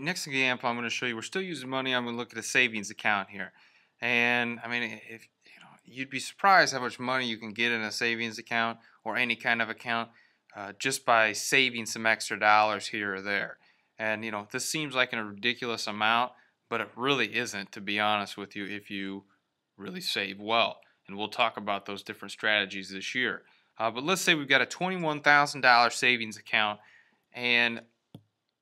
next example I'm going to show you, we're still using money. I'm going to look at a savings account here. And I mean, if you know, you'd be surprised how much money you can get in a savings account or any kind of account uh, just by saving some extra dollars here or there. And you know, this seems like a ridiculous amount, but it really isn't, to be honest with you, if you really save well. And we'll talk about those different strategies this year. Uh, but let's say we've got a $21,000 savings account, and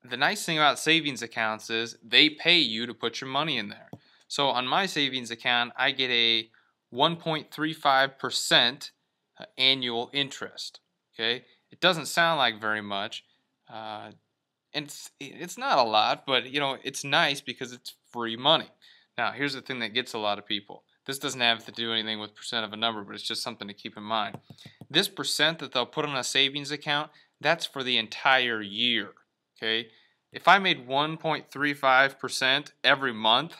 the nice thing about savings accounts is they pay you to put your money in there. So on my savings account, I get a 1.35% uh, annual interest. Okay, it doesn't sound like very much, uh, and it's it's not a lot, but you know it's nice because it's free money. Now here's the thing that gets a lot of people. This doesn't have to do anything with percent of a number, but it's just something to keep in mind. This percent that they'll put on a savings account, that's for the entire year. Okay, if I made 1.35% every month,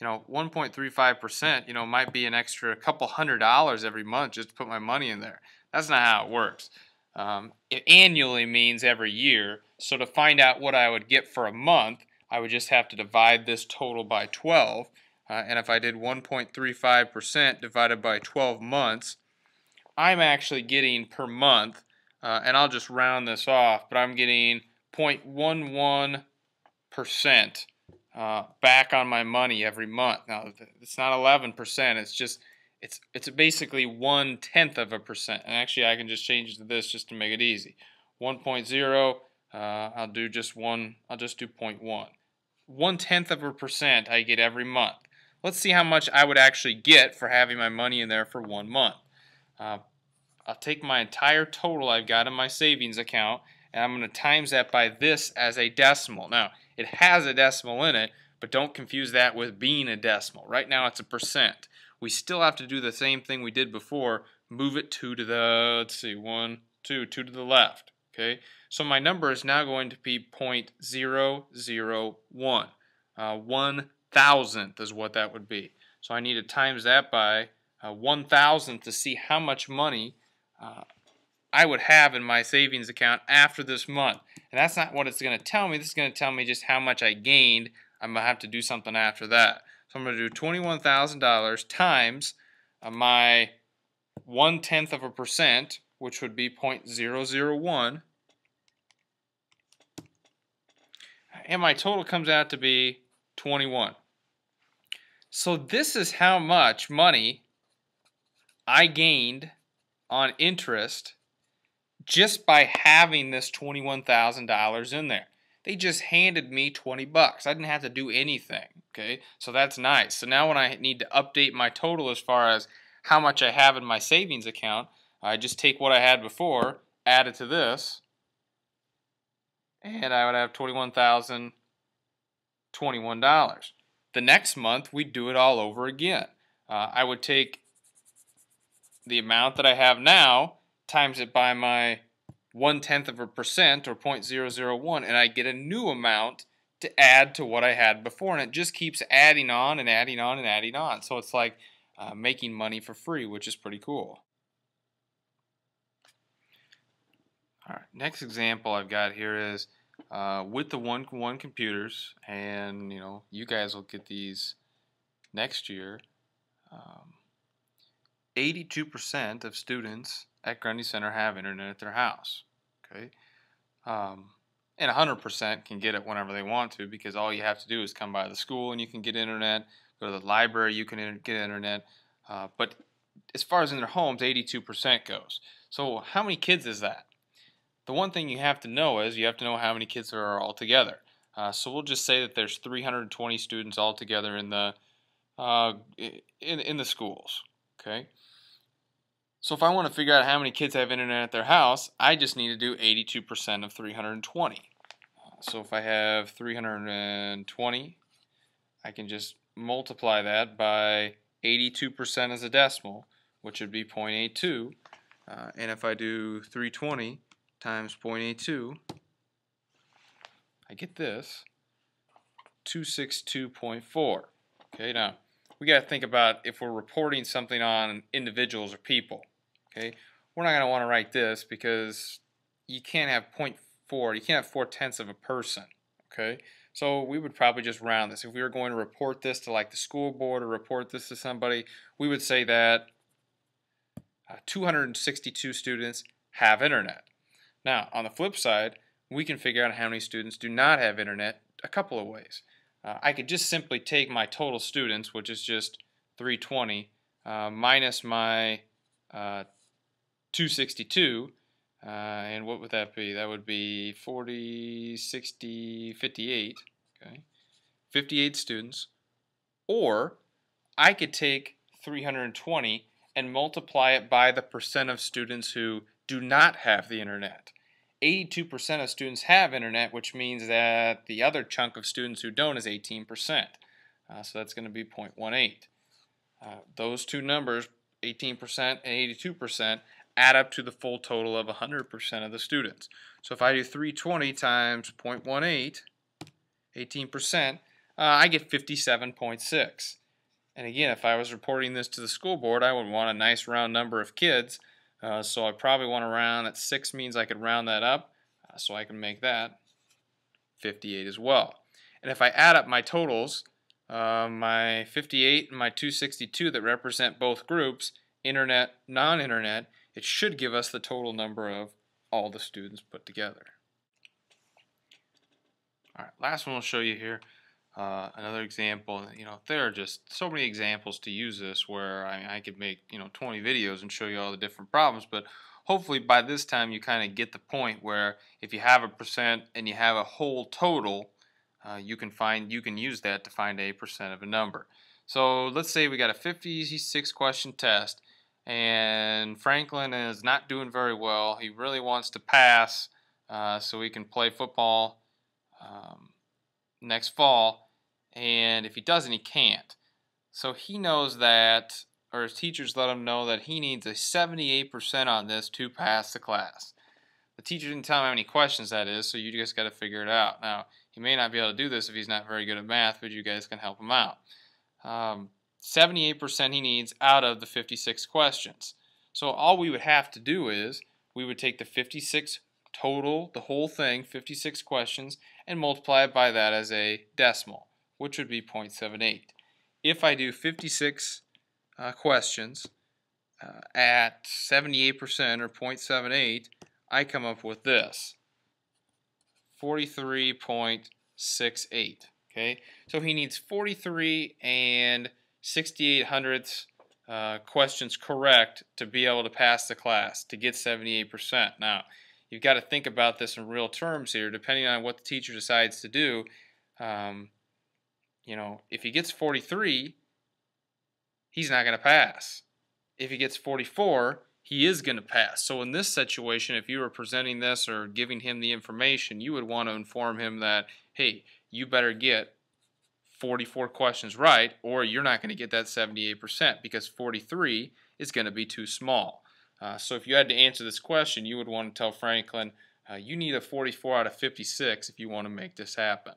you know, 1.35%, you know, might be an extra couple hundred dollars every month just to put my money in there. That's not how it works. Um, it annually means every year. So to find out what I would get for a month, I would just have to divide this total by 12. Uh, and if I did 1.35% divided by 12 months, I'm actually getting per month, uh, and I'll just round this off, but I'm getting 0.11% uh, back on my money every month. Now, it's not 11%, it's just, it's, it's basically one tenth of a percent. And actually, I can just change to this just to make it easy. 1.0, uh, I'll do just one, I'll just do 0.1. One tenth of a percent I get every month. Let's see how much I would actually get for having my money in there for one month. Uh, I'll take my entire total I've got in my savings account and I'm going to times that by this as a decimal. Now, it has a decimal in it, but don't confuse that with being a decimal. Right now it's a percent. We still have to do the same thing we did before, move it two to the, let's see, one, two, two to the left, okay? So my number is now going to be 0.001. Uh, one thousandth is what that would be. So I need to times that by uh, one thousandth to see how much money uh, I would have in my savings account after this month. And that's not what it's going to tell me. This is going to tell me just how much I gained. I'm going to have to do something after that. So I'm going to do $21,000 times uh, my one-tenth of a percent, which would be 0.001. And my total comes out to be 21. So this is how much money I gained on interest just by having this $21,000 in there. They just handed me 20 bucks. I didn't have to do anything, okay? So that's nice. So now when I need to update my total as far as how much I have in my savings account, I just take what I had before, add it to this, and I would have $21,021. The next month, we'd do it all over again. Uh, I would take the amount that I have now times it by my one tenth of a percent or 0.001 and I get a new amount to add to what I had before and it just keeps adding on and adding on and adding on so it's like uh, making money for free which is pretty cool. All right, next example I've got here is uh, with the one-one computers and you know you guys will get these next year. 82% um, of students at Grundy Center have internet at their house. Okay, um, and 100% can get it whenever they want to because all you have to do is come by the school and you can get internet. Go to the library, you can get internet. Uh, but as far as in their homes, 82% goes. So how many kids is that? The one thing you have to know is you have to know how many kids there are all together. Uh, so we'll just say that there's 320 students all together in the uh, in in the schools. Okay. So if I want to figure out how many kids have internet at their house, I just need to do 82% of 320. So if I have 320, I can just multiply that by 82% as a decimal, which would be 0.82. Uh, and if I do 320 times 0.82, I get this, 262.4. Okay, now we got to think about if we're reporting something on individuals or people. Okay, we're not going to want to write this because you can't have 0.4, you can't have 4 tenths of a person. Okay, so we would probably just round this. If we were going to report this to like the school board or report this to somebody, we would say that uh, 262 students have internet. Now, on the flip side, we can figure out how many students do not have internet a couple of ways. Uh, I could just simply take my total students, which is just 320, uh, minus my uh, 262, uh, and what would that be? That would be 40, 60, 58, okay? 58 students. Or I could take 320 and multiply it by the percent of students who do not have the internet. 82% of students have internet, which means that the other chunk of students who don't is 18%. Uh, so that's going to be 0.18. Uh, those two numbers, 18% and 82%, add up to the full total of 100% of the students. So if I do 320 times 0.18, 18%, uh, I get 57.6. And again, if I was reporting this to the school board, I would want a nice round number of kids. Uh, so I probably want to round that 6 means I could round that up. Uh, so I can make that 58 as well. And if I add up my totals, uh, my 58 and my 262 that represent both groups, internet, non-internet, it should give us the total number of all the students put together. All right, last one I'll show you here. Uh, another example, you know, there are just so many examples to use this where I, I could make, you know, 20 videos and show you all the different problems, but hopefully by this time you kind of get the point where if you have a percent and you have a whole total, uh, you can find, you can use that to find a percent of a number. So let's say we got a 56 question test and Franklin is not doing very well. He really wants to pass uh, so he can play football um, next fall. And if he doesn't, he can't. So he knows that, or his teachers let him know that he needs a 78% on this to pass the class. The teacher didn't tell him how many questions that is, so you just got to figure it out. Now, he may not be able to do this if he's not very good at math, but you guys can help him out. Um, 78% he needs out of the 56 questions. So all we would have to do is we would take the 56 total, the whole thing, 56 questions, and multiply it by that as a decimal, which would be 0.78. If I do 56 uh, questions uh, at 78% or 0.78, I come up with this, 43.68. Okay, so he needs 43 and 68 hundredths uh, questions correct to be able to pass the class to get 78%. Now, you've got to think about this in real terms here, depending on what the teacher decides to do. Um, you know, if he gets 43, he's not going to pass. If he gets 44, he is going to pass. So in this situation, if you were presenting this or giving him the information, you would want to inform him that, hey, you better get 44 questions right, or you're not going to get that 78% because 43 is going to be too small. Uh, so if you had to answer this question, you would want to tell Franklin, uh, you need a 44 out of 56 if you want to make this happen.